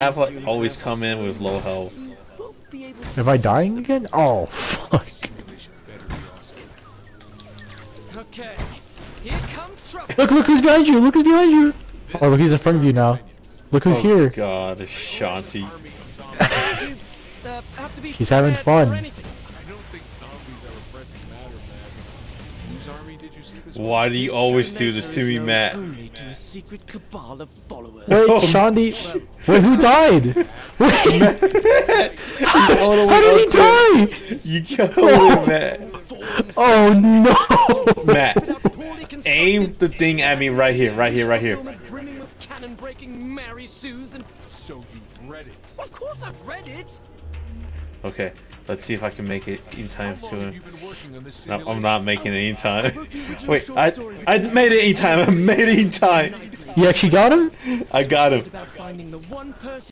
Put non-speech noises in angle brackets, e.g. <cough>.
have like, always come in with low health. Am I dying again? Oh, fuck. Okay, here comes trouble. Look, look who's behind you! Look who's behind you! Oh, look, he's in front of you now. Look who's oh here. god, Shaundi. <laughs> You, uh, have to be He's having prepared for fun. Why do you always do this to me, Matt? Only to a secret cabal of followers. Wait, Oh. Shaundi. <laughs> Wait, who died? <laughs> Wait. all How did he up die? You killed him, oh. Matt. Oh no! Matt, without poorly constructed aim the thing at me right here, right here, right here. brimming with canon-breaking Mary Sues and... So you've read it. Of course I've read it! Okay, let's see if I can make it in time How to him. you been working on this No, I'm not making it in time. wrote the original Wait, I <laughs> I made it in time. I made it in time. You actually got him? I got him.